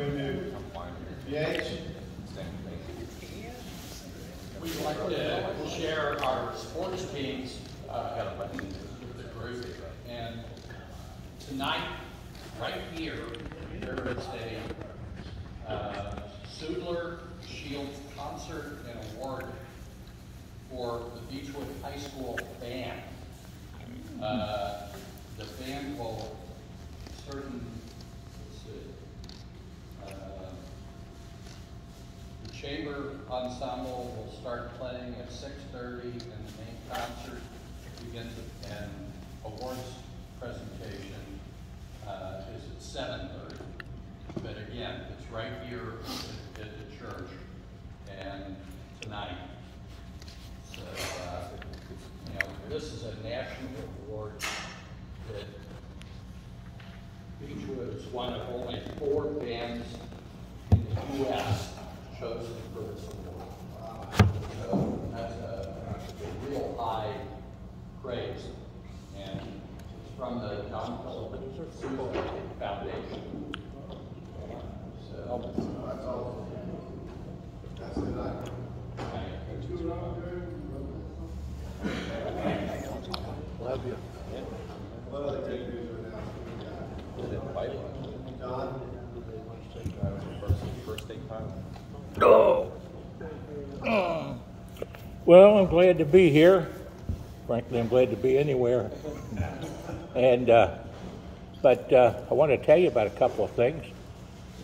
Good news. PH? We'd like to share our sports teams uh, with the group. And tonight, right here, there is a uh, Sudler Shields concert and award for the Beechwood High School band. Uh, The band will certain, let's see, uh, the chamber ensemble will start playing at six thirty and the main concert begins at, and awards presentation, uh, is at seven thirty. But again, it's right here at, at the church and tonight. So, uh, you know, this is a national award that Beechwood is one of only four bands in the U.S. chosen for this award. So that's a, a real high praise. And it's from the John Philip Sousa Foundation. So, uh, That's tonight. Love you. What other great news are announced? John? First state Well, I'm glad to be here. Frankly, I'm glad to be anywhere. And, uh, but uh, I want to tell you about a couple of things.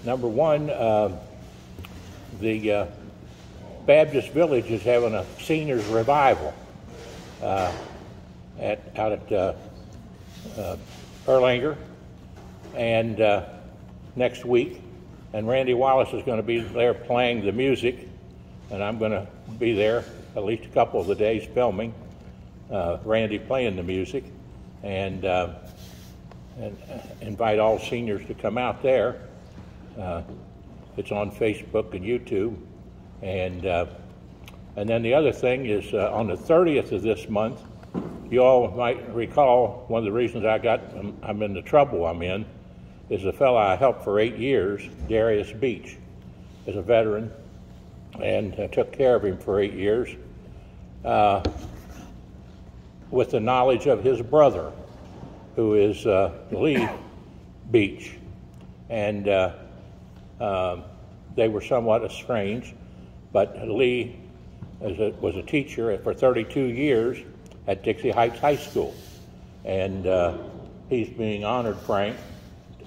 Number one, um the uh, Baptist Village is having a seniors revival uh, at out at uh, uh, Erlanger, and uh, next week, and Randy Wallace is going to be there playing the music, and I'm going to be there at least a couple of the days filming. Uh, Randy playing the music, and uh, and uh, invite all seniors to come out there. Uh, it's on Facebook and YouTube, and uh, and then the other thing is uh, on the 30th of this month. You all might recall one of the reasons I got I'm, I'm in the trouble I'm in is a fellow I helped for eight years, Darius Beach, is a veteran, and I took care of him for eight years uh, with the knowledge of his brother, who is uh, Lee Beach, and uh, um, they were somewhat estranged. But Lee a, was a teacher for 32 years at Dixie Heights High School, and uh, he's being honored, Frank,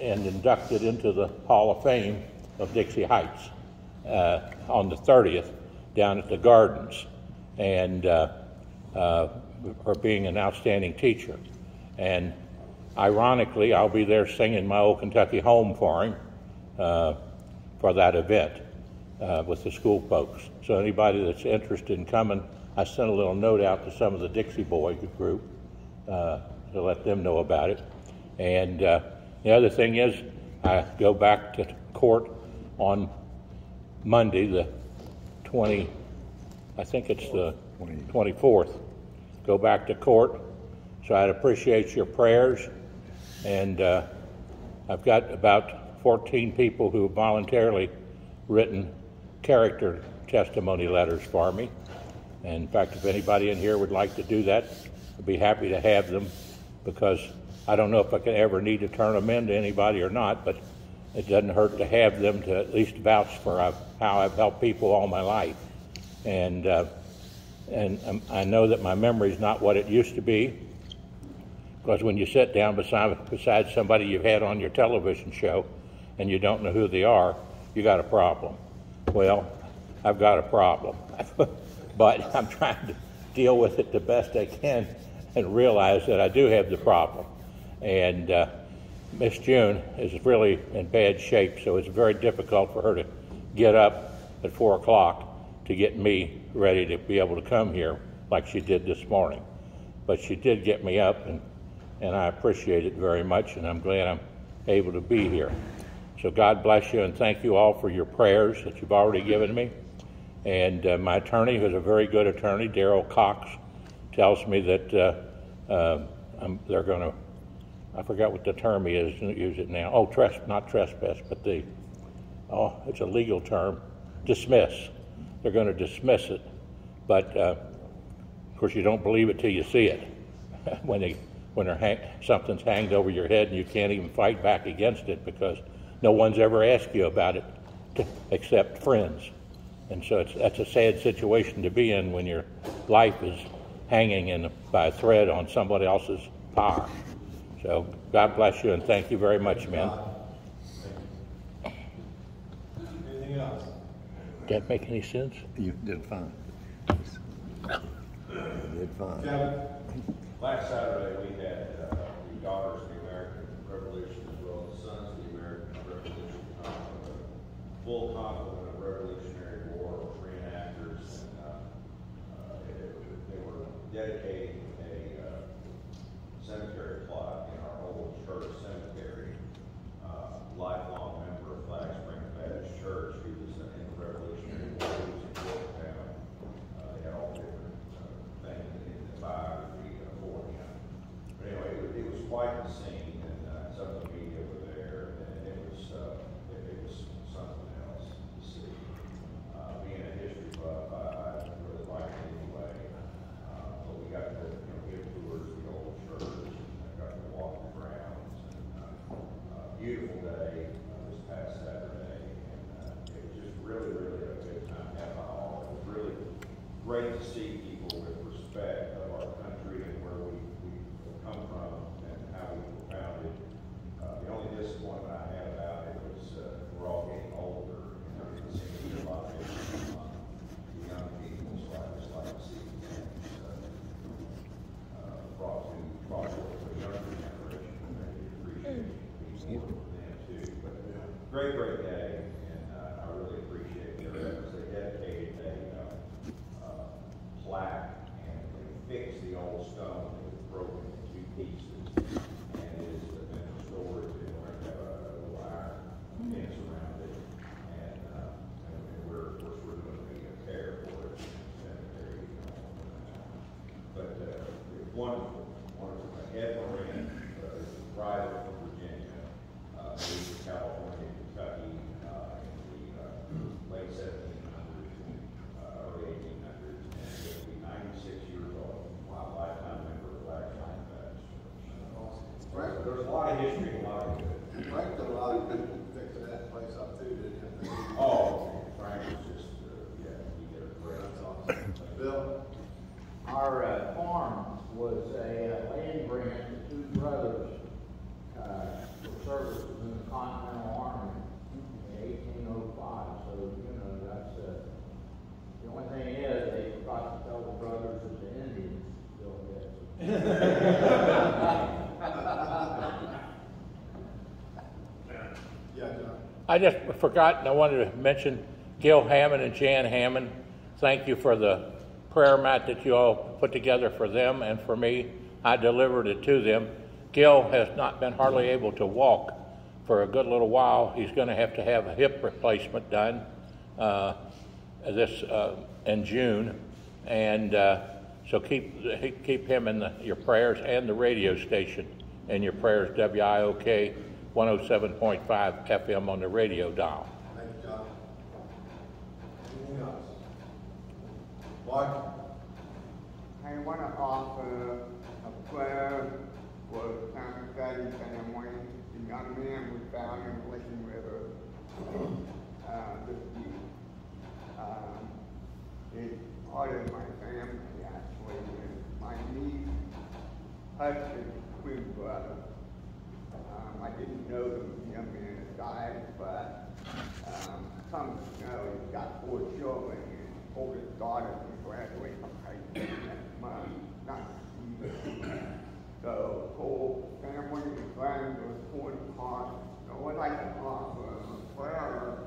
and inducted into the Hall of Fame of Dixie Heights uh, on the 30th down at the Gardens, and uh, uh, for being an outstanding teacher. And ironically, I'll be there singing my old Kentucky home for him uh, for that event uh, with the school folks. So anybody that's interested in coming, I sent a little note out to some of the Dixie Boy group to let them know about it. And the other thing is, I go back to court on Monday, the 20, I think it's the 24th. Go back to court. So I'd appreciate your prayers. And uh, I've got about 14 people who have voluntarily written character testimony letters for me. And in fact, if anybody in here would like to do that, I'd be happy to have them because I don't know if I could ever need to turn them in to anybody or not, but it doesn't hurt to have them to at least vouch for how I've helped people all my life. And, uh, and um, I know that my memory is not what it used to be because when you sit down beside, beside somebody you've had on your television show and you don't know who they are, you got a problem. Well, I've got a problem. but I'm trying to deal with it the best I can and realize that I do have the problem. And uh, Miss June is really in bad shape, so it's very difficult for her to get up at 4 o'clock to get me ready to be able to come here like she did this morning. But she did get me up, and, and I appreciate it very much, and I'm glad I'm able to be here. So God bless you, and thank you all for your prayers that you've already given me. And uh, my attorney, who's a very good attorney, Daryl Cox, tells me that uh, uh, they're going to, I forgot what the term is, use it now. Oh, tres- not trespass, but the oh, it's a legal term, dismiss. They're going to dismiss it, but uh, of course you don't believe it till you see it. when they when hang, something's hanged over your head and you can't even fight back against it because no one's ever asked you about it to, except friends. And so it's, that's a sad situation to be in when your life is hanging in by a thread on somebody else's power. So God bless you and thank you very much, men. Anything else? Did that make any sense? You did fine. You did fine. Kevin? Last Saturday, we had uh, the Daughters of the American Revolution as well as Sons of the American Revolution, uh, full complement There's a lot of history, and a lot of good. Frank did a lot of good fixing that place up too, didn't he? Oh, Frank was just, uh, yeah, he did a great That's awesome. Bill? Our uh, farm was a uh, land grant to two brothers uh, for services in the Continental Army in eighteen oh five. So, you know, that's, uh, the only thing is, they forgot to tell the brothers that the Indians still get. Yeah, John. I just forgot, and I wanted to mention Gil Hammond and Jan Hammond. Thank you for the prayer mat that you all put together for them and for me. I delivered it to them. Gil has not been hardly able to walk for a good little while. He's going to have to have a hip replacement done uh, this uh, in June, and uh, so keep keep him in the, your prayers and the radio station in your prayers. WIOK 107.5 FM on the radio dial. Thank you, John. Anything else? Mark? I want to offer a prayer for Thomas Betty family, the young man we found in the Licking River, uh, this week. Um, it's part of my family, actually, and my niece, husband, twin brother. I didn't know the young man had died, but, um, come to know he's got four children, and oldest daughter will graduate from high school next month, not. So, whole family and friends are torn apart, so I'd like to offer prayer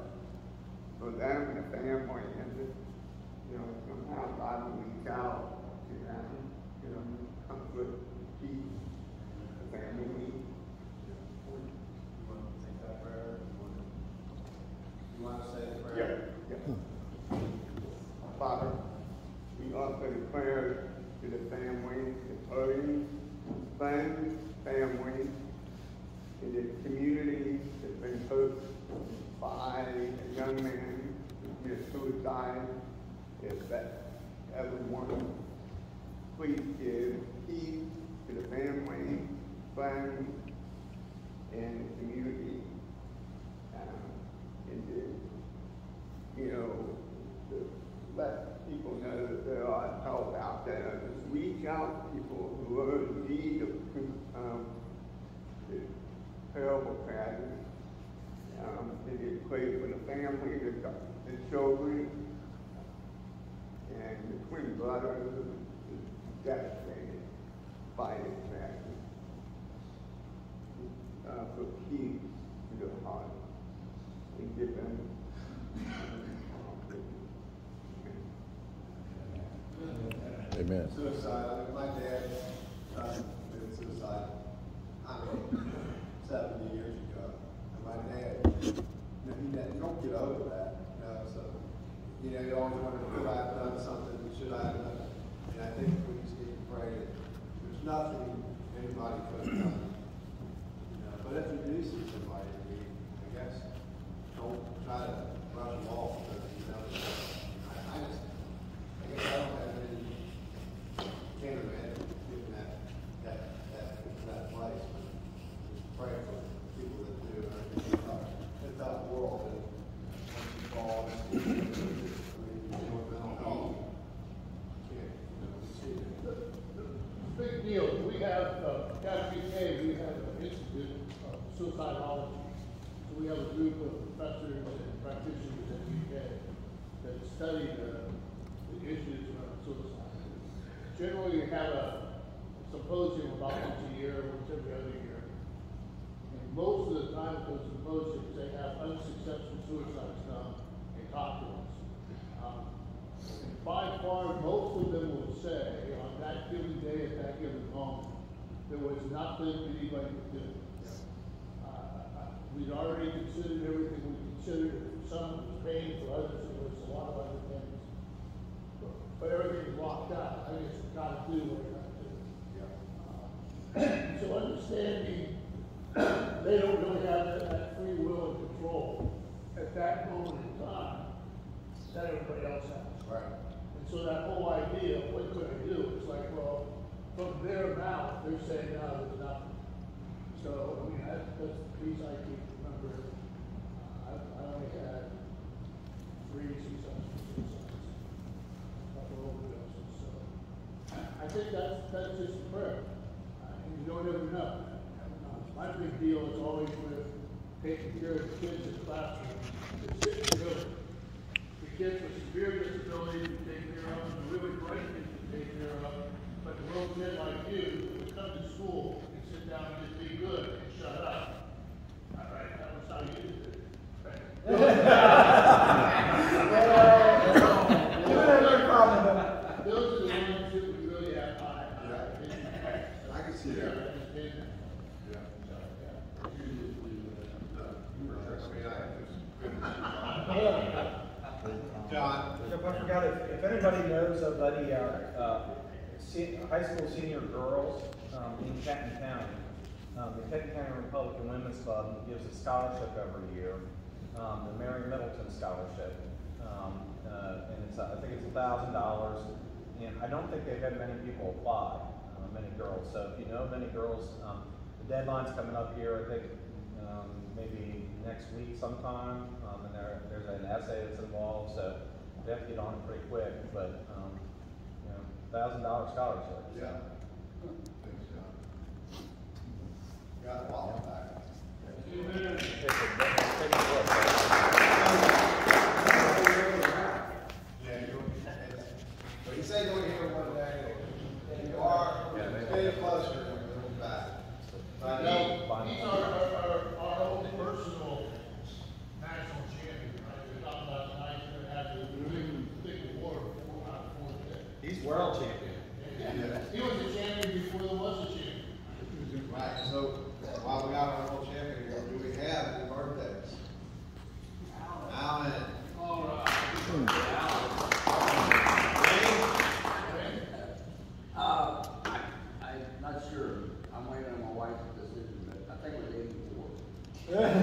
for them and the family, and just, you know, somehow God will reach out to them, you know, comfort, peace, the family. You want to take that prayer? You want to say the prayer? Yeah. Father, we offer the prayers to the family, the parties, friends, family, in the community that's been hurt by a young man who commits suicide, if that, everyone, please give heed to the family, friends, and the community. Um, and to, you know, to let people know that there are help out there. Just reach out to people who are in need of, um, the terrible tragedy. Um, and it pray for the family, the, the children, and the twin brothers is devastated by this tragedy. Uh, for peace to their heart and give them. Amen. Suicide, my dad, uh, suicide, I mean, seventy years ago. And my dad, you know, he, you don't get over that, you know, so, you know, you always wonder, could I have done something, should I have done it? And I think we just need to pray that there's nothing anybody could have done. You know, but if you do see somebody I guess, don't try to brush them off, you know, I, I just, I guess I don't have any can't imagine getting that, that, that, that place, but just pray for people that do, and I think it's tough, it's a tough world, and once you fall, it's, I mean, you deal with mental health. Can't, you know, see it. Big deal, we have, uh, Catholic UK, we have an institute of suicidology. So we have a group of professors and practitioners at UK that study the, the issues around suicide. Generally, we have a symposium about once a year, once every other year. And most of the time at those symposiums, they have unsuccessful suicides done and talk to us. Um, and by far, most of them will say, on that given day, at that given moment, there was nothing anybody could do. Uh, We'd already considered everything we considered, for some it was pain, for others it was a lot of other things. But- But everything was locked out, I guess you gotta do what you gotta do. Uh, So understanding, they don't really have that, that free will and control at that moment in time that everybody else has. Right. So that whole idea, of what could I do, it's like, well, from their mouth, they're saying, no, there's nothing. So, I mean, that's, that's the piece I keep remember. I, I only had three successful suicides, a couple overdoses, so. I think that's, that's just a prayer, Uh, and you don't ever know. Uh, My big deal is always with taking care of the kids in the classroom, it's the kids with severe disabilities we take care of, the really bright kids we take care of, but the little kid like you, who come to school and sit down and just be good and shut up. All right, that was how you did it. Those are the ones that we really have high. Yeah. I can see that. Yeah. Yeah. John? Jeff, I forgot if, if anybody knows of any, uh, uh, high school senior girls, um, in Kenton County, um, the Kenton County Republican Women's Club gives a scholarship every year, um, the Mary Middleton Scholarship. Um, uh, and it's, I think it's a thousand dollars, and I don't think they've had many people apply, uh, many girls. So if you know of any girls, um, the deadline's coming up here, I think, um, maybe next week sometime, um, and there, there's an essay that's involved, so they have to get on it pretty quick, but, um, you know, thousand dollar scholarship. so. Yeah. Thanks, John. Got a while back. Take a- take a look. Yeah, you, but you say going here one day, you are, stay closer when you look back. But Now, no, these are world champion. Yeah. He was a champion before there was a champion. Right. So while we got our world champion here, do we have any birthdays? Alan. Alan. All right. Alan. Uh, not sure. I'm waiting on my wife's decision, but I think it 84.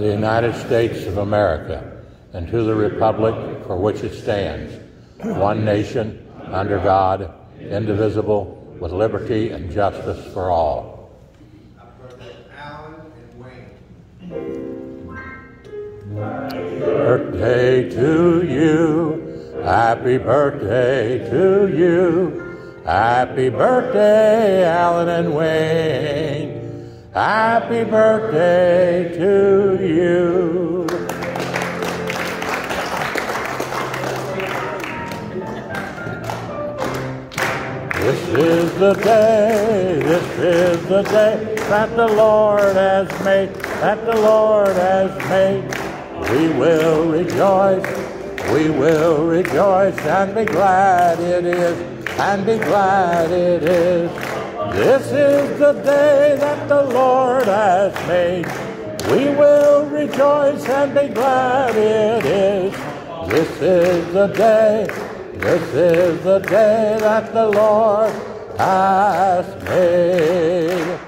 the United States of America and to the republic for which it stands, one nation, under God, indivisible, with liberty and justice for all. Birthday to you, happy birthday to you, happy birthday, Alan and Wayne. Happy birthday to you. This is the day, this is the day that the Lord has made, that the Lord has made. We will rejoice, we will rejoice and be glad it is, and be glad it is. This is the day that the Lord has made. We will rejoice and be glad it is. This is the day, this is the day that the Lord has made.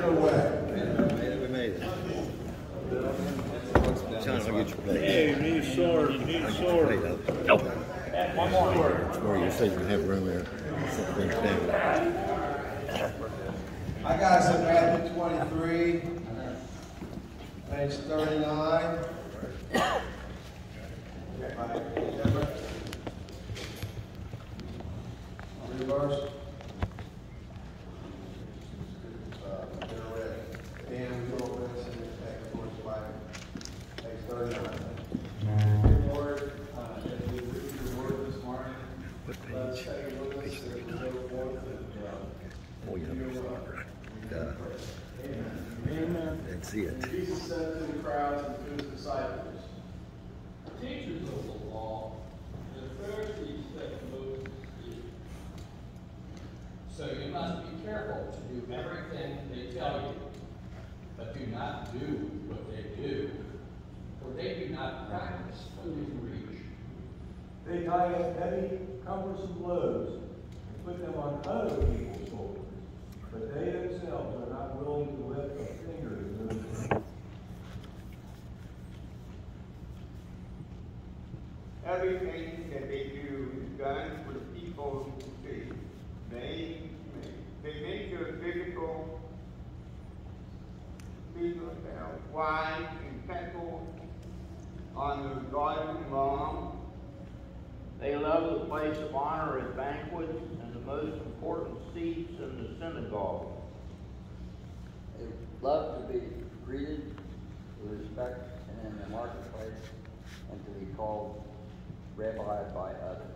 No way. We made it. John, I'll get your plate. Hey, you need a sword, you need a sword. Nope. One more. Where you said you have room there. Something down. I got us at Matthew twenty-three, page thirty-nine. Reverse. Uh, they're red. Dan, we go over this and take towards the Bible. Page thirty-nine. Lord, uh, as we read your word this morning, let us say with us that we go forth and, uh, Oh, yeah. Duh. Amen. That's it. Jesus said to the crowds and to his disciples, The Teachers of the law, the Pharisees that Moses did. So you must be careful to do everything they tell you, but do not do what they do, for they do not practice what they preach. They tie up heavy, cumbersome loads and put them on other people's shoulders, but they themselves are not willing to lift a finger to move them. Everything that they do is done for the people see. They, they make your physical people wise and pencil on the garden lawn. They love the place of honor at banquets and the most important seats in the synagogue. They love to be greeted with respect and in the marketplace, and to be called rabbi by others.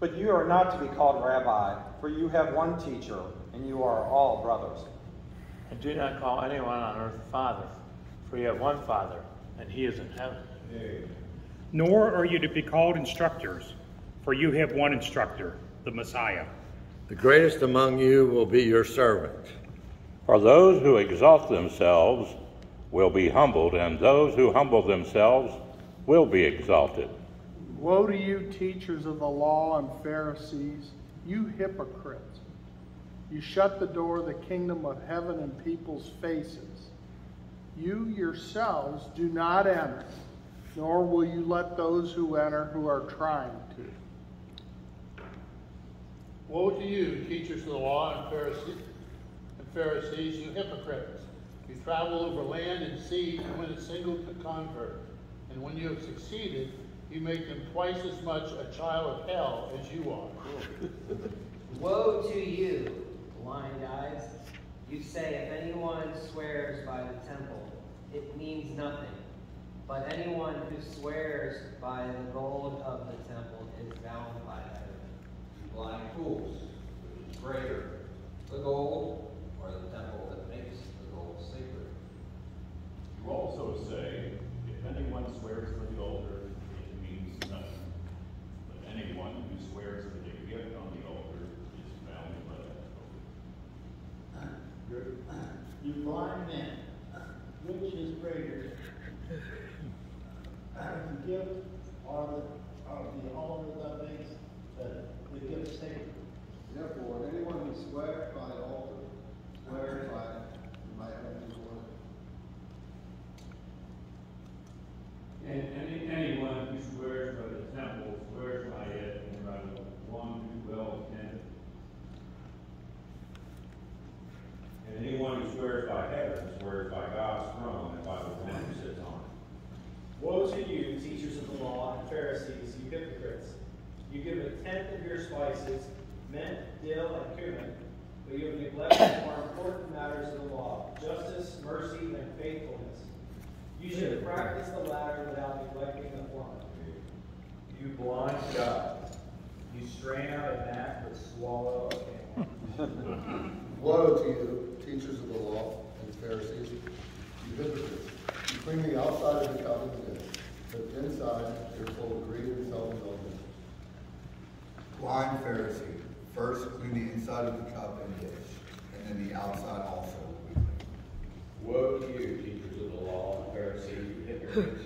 But you are not to be called rabbi, for you have one teacher, and you are all brothers. And do not call anyone on earth Father, for you have one Father, and he is in heaven. Nor are you to be called instructors, for you have one instructor, the Messiah. The greatest among you will be your servant. For those who exalt themselves will be humbled, and those who humble themselves will be exalted. Woe to you, teachers of the law and Pharisees, you hypocrites! You shut the door of the kingdom of heaven in people's faces. You yourselves do not enter, nor will you let those who enter who are trying to. Woe to you, teachers of the law and Pharisees, and Pharisees, you hypocrites! You travel over land and sea to win a single convert, and when you have succeeded, you make them twice as much a child of hell as you are. Woe to you, blind eyes. You say, if anyone swears by the temple, it means nothing. But anyone who swears by the gold of the temple is bound by heaven. Blind fools, which is greater, the gold or the temple that makes the gold sacred? You also say, if anyone swears by the altar, anyone who swears that a gift on the altar is bound by that oath. You blind men, which is greater, the gift or the, or the altar that makes the, the gift sacred? Therefore, anyone who swears by the altar, swears by, by heavenly order. And any, anyone who swears by the temple Anyone who swears by heaven swears by God's throne and by the one who sits on it. Woe to you, teachers of the law and Pharisees, you hypocrites! You give a tenth of your spices, mint, dill, and cumin, but you have neglected the more important matters of the law justice, mercy, and faithfulness. You should practice the latter without neglecting the former. You blind God, you strain out a gnat but swallow a camel. Woe to you, teachers of the law and Pharisees, you hypocrites! You clean the outside of the cup and dish, but inside you're full of greed and self-indulgence. Blind Pharisee, first clean the inside of the cup and dish, and then the outside also will be clean. Woe to you, teachers of the law and Pharisees, you hypocrites!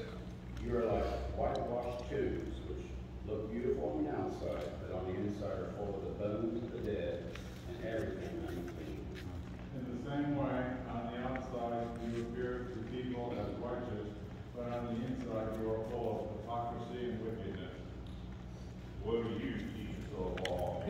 You are like whitewashed tombs, which look beautiful on the outside, but on the inside are full of the bones of the dead and everything unclean. In the same way, on the outside you appear to people as righteous, but on the inside you are full of hypocrisy wickedness. You, teachers of the law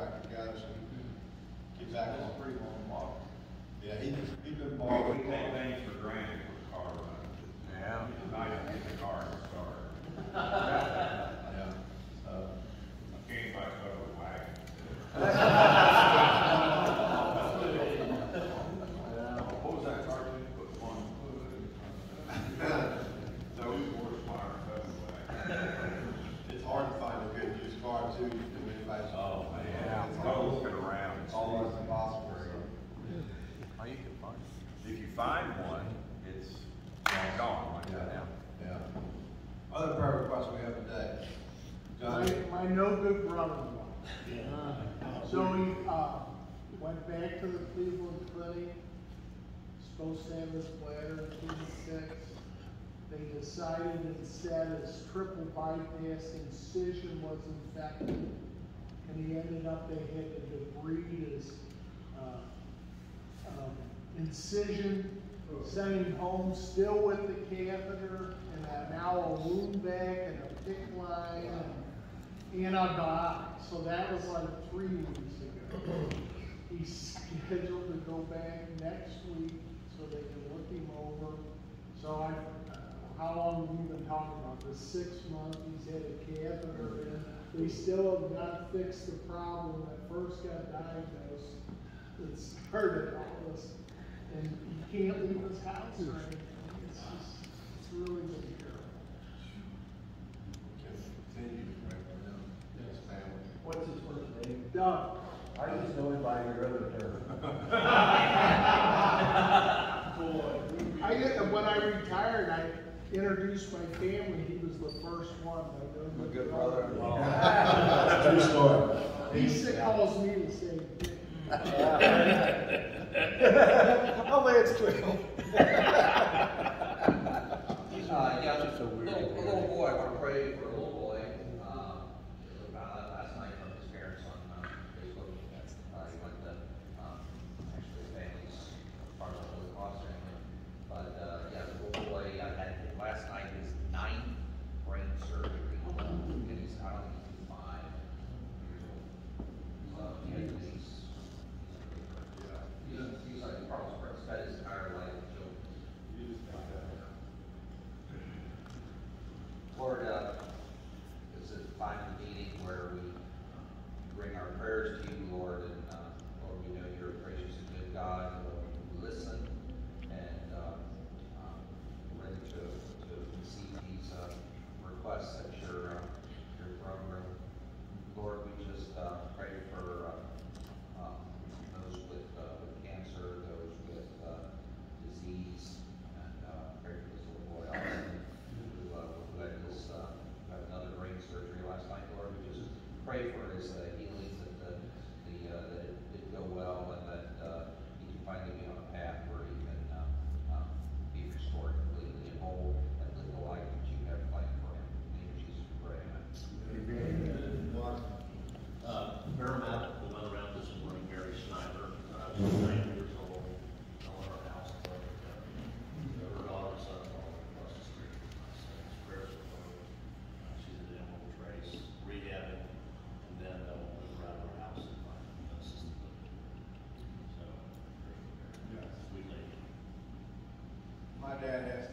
back together, so he can get back on. pretty long walk. Yeah, he, he's been Well, borrowing. we take things for granted with car running. Yeah. It's nice to get the car started. Yeah. So, I can't buy a covered wagon. What was that car you put on? No, horsepower covered wagon. It's hard to find a good used car too, if anybody's. Oh, man. It's Go almost- looking around. It's almost impossible, so. Oh, you can find. If you find one, it's long gone like that now. Yeah. Other prayer requests we have today. My, Johnny? my no good brother-in-law. So he, uh, went back to the Cleveland Clinic, supposed to have his bladder twenty-six. They decided instead his triple bypass incision was infected. And he ended up, they had to debride his, uh, um, incision, sent him home still with the catheter, and uh, now a wound bag and a PICC line and antibiotics. So that was like three weeks ago. He's scheduled to go back next week they can look him over. So I, uh, how long have you been talking about this? Six months he's had a catheter in. We still have not fixed the problem that first got diagnosed It's started all us. And he can't leave his house or anything. It's just, it's really been What's his first name? Doug. I just know him by your other term. And when I retired, I introduced my family. He was the first one. My good brother-in-law. True story. He calls me to say." thing. I'll lay it twelve. Uh, yeah, just a weird. Little, little boy, I pray for dad has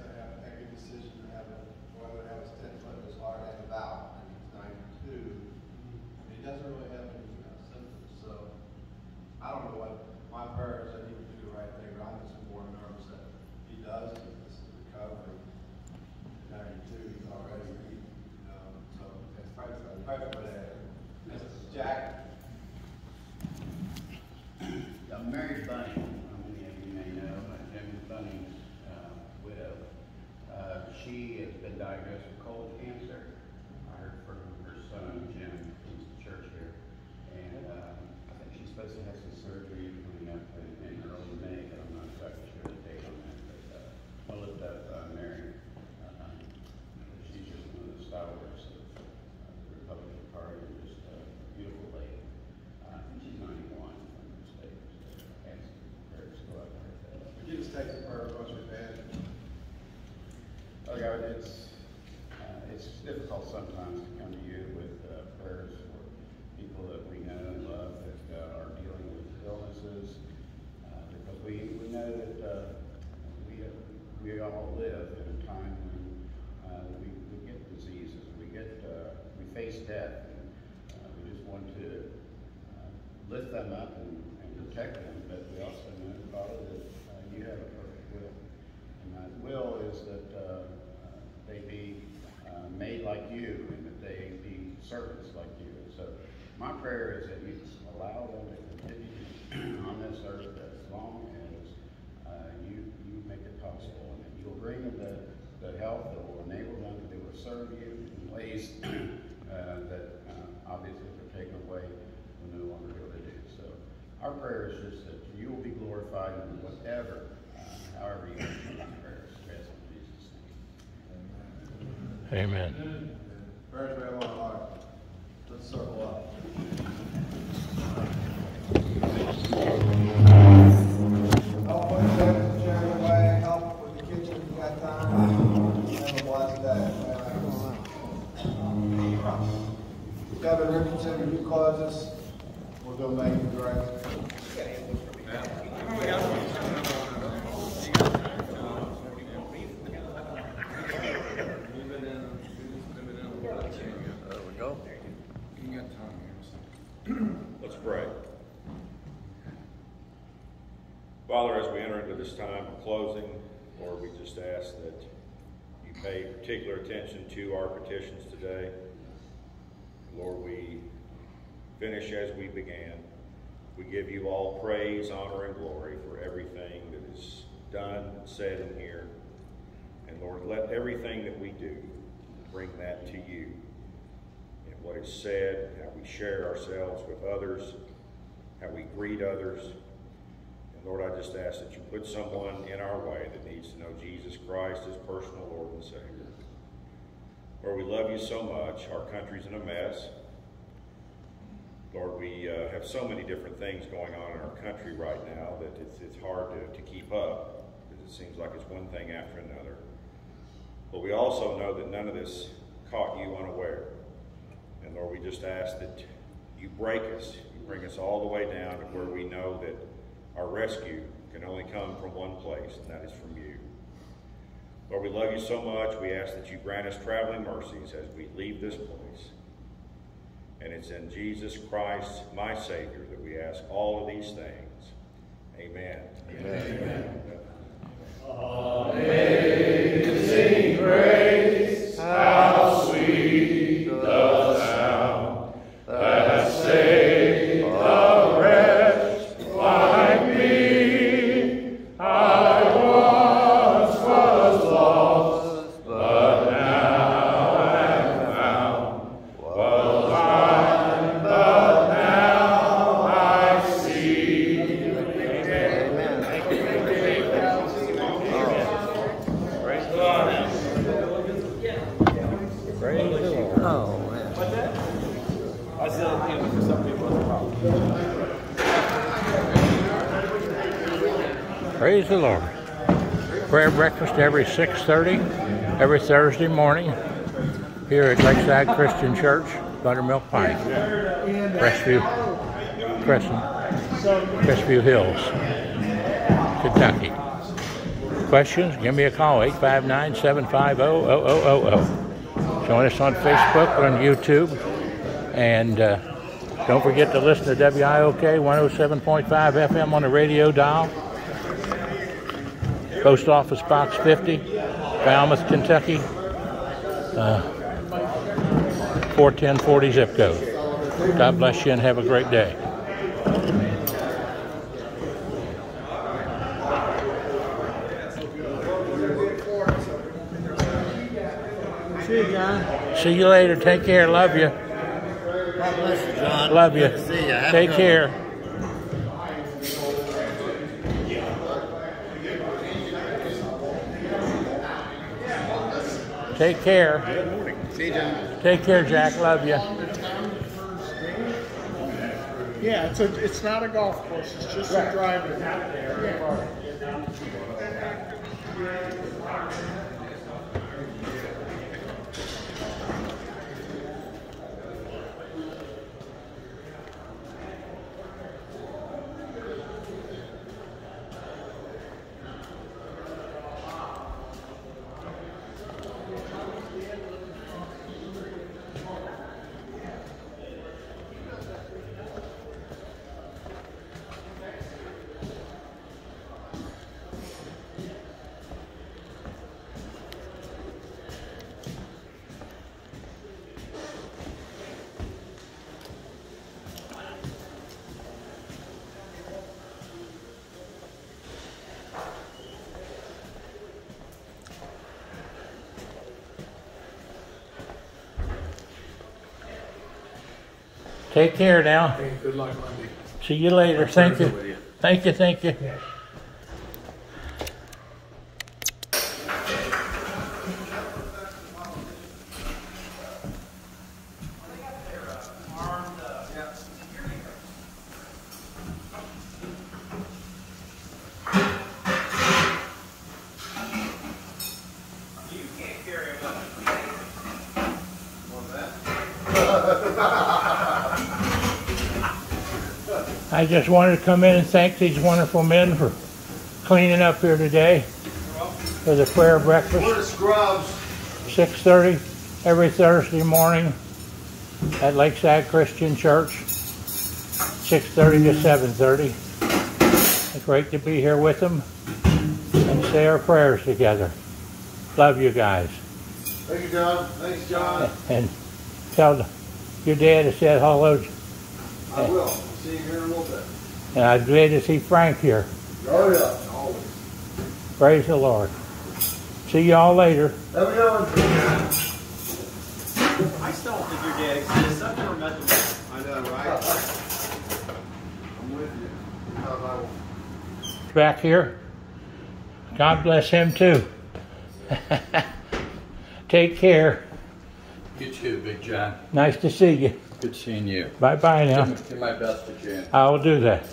service like you. And so my prayer is that you allow them to continue on this earth as long as uh, you, you make it possible and that you'll bring them the, the health that will enable them to be able to serve you in ways uh, that uh, obviously if they're taken away will no longer be able to do. So our prayer is just that you will be glorified in whatever, uh, however you answer my prayers. Amen. Amen very. Let's circle up. Put the away, help with the kitchen if you got time. Watch uh, that. Uh, Kevin if you we're going to make you great. This time of closing, Lord, we just ask that you pay particular attention to our petitions today. Lord, we finish as we began. We give you all praise, honor, and glory for everything that is done, said, and here. And Lord, let everything that we do bring that to you. And what is said, how we share ourselves with others, how we greet others. Lord, I just ask that you put someone in our way that needs to know Jesus Christ as personal Lord and Savior. Lord, we love you so much. Our country's in a mess. Lord, we uh, have so many different things going on in our country right now that it's, it's hard to, to keep up because it seems like it's one thing after another. But we also know that none of this caught you unaware. And Lord, we just ask that you break us, you bring us all the way down to where we know that our rescue can only come from one place, and that is from you. Lord, we love you so much. We ask that you grant us traveling mercies as we leave this place. And it's in Jesus Christ, my Savior, that we ask all of these things. Amen. Amen. Amazing breakfast every 6.30, every Thursday morning here at Lakeside Christian Church, Buttermilk Pike, Crestview, Crescent, Crestview Hills, Kentucky. Questions? Give me a call, 859-750-0000. Join us on Facebook, on YouTube, and uh, don't forget to listen to WIOK 107.5 FM on the radio dial. Post Office Box 50, Falmouth, Kentucky, uh, 41040 zip code. God bless you and have a great day. See you, John. See you later. Take care. Love you. God bless you, John. Love you. Good to see you. Take care. Take care. Good morning. See you, John. Take care, Jack. Love you. Yeah, it's a, it's not a golf course, it's just a driving. Yeah. Take care now. Good luck Monday. See you later. Thank you. you. Thank you. Thank you. I just wanted to come in and thank these wonderful men for cleaning up here today for the prayer breakfast. We're scrubs. 6:30 every Thursday morning at Lakeside Christian Church. 6:30 to 7:30. It's great to be here with them and say our prayers together. Love you guys. Thank you, John. Thanks, John. And tell your dad to say hello. I will. See you here in a little bit. And I'm glad to see Frank here. Oh, yeah, always. Praise the Lord. See y'all later. Have a good one. I still don't think your dad exists. I've never met him. I know, right? I'm with you. Because I will Back here. God bless him too. Take care. You too, Big John. Nice to see you. Good seeing you. Bye bye now. Give my best to Jan. I will do that.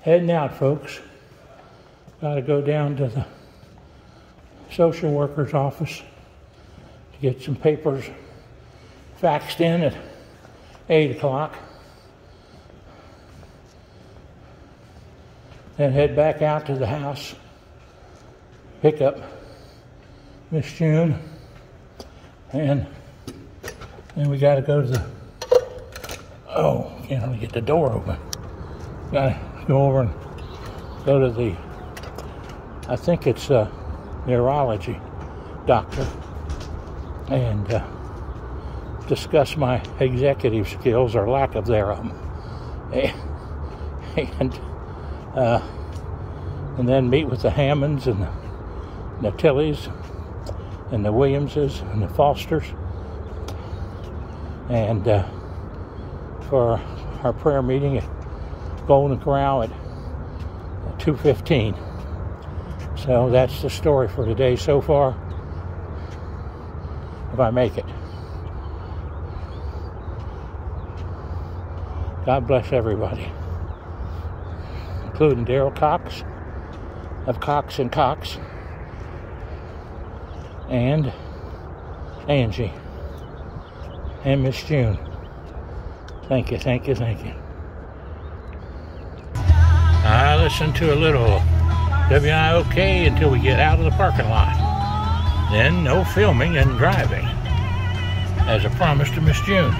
Heading out, folks. Got to go down to the social worker's office get some papers faxed in at 8 o'clock. Then head back out to the house, pick up Miss June, and then we got to go to the. Oh, can't me get the door open. Got to go over and go to the. I think it's a neurology doctor, and. Uh, discuss my executive skills or lack of thereof. And, uh, and then meet with the Hammonds and the, Tillys and the Williamses and the Fosters. And uh, for our prayer meeting at Golden Corral at 2.15. So that's the story for today so far, if I make it. God bless everybody, including Daryl Cox of Cox and Cox and Angie and Miss June. Thank you, thank you, thank you. I listen to a little WIOK until we get out of the parking lot. Then no filming and driving, as a promise to Miss June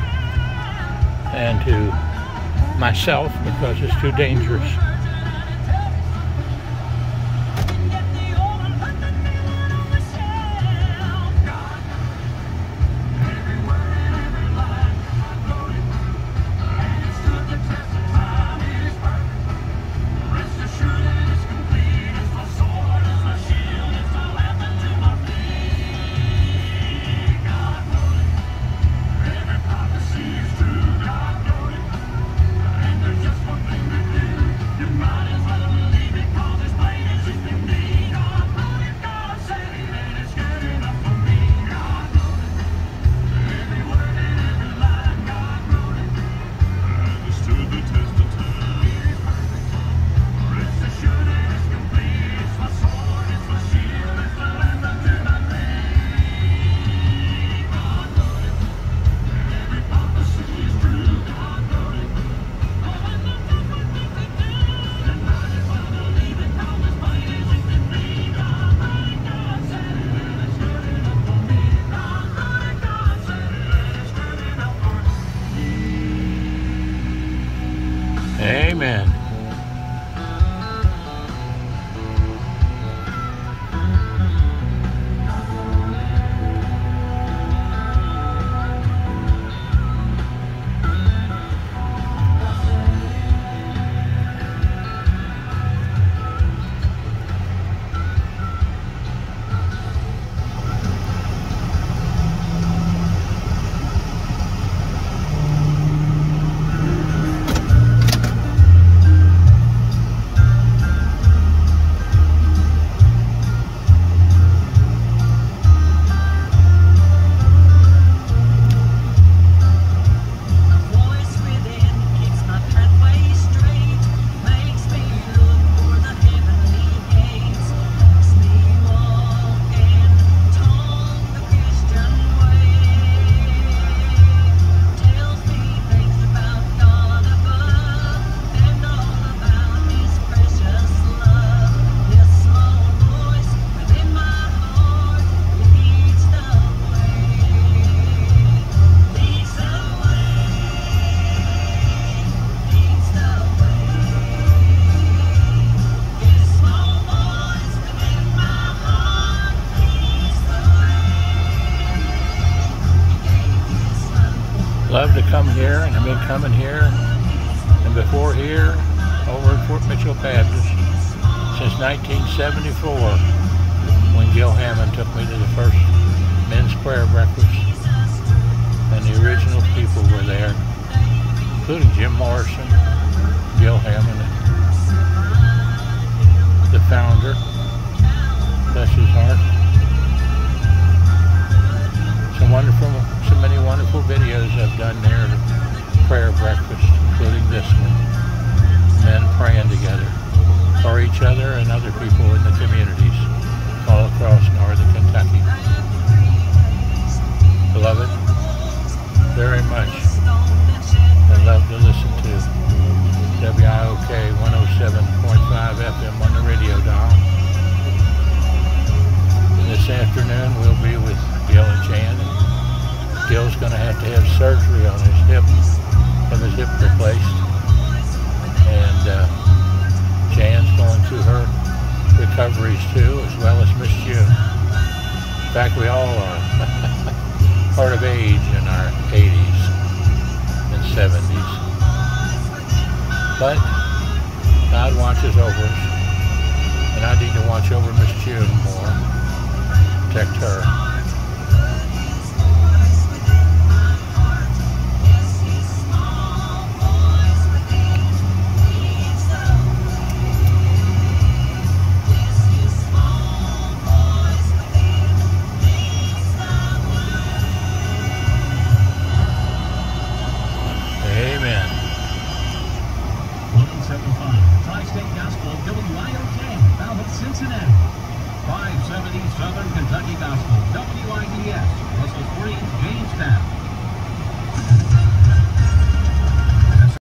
and to myself because it's too dangerous.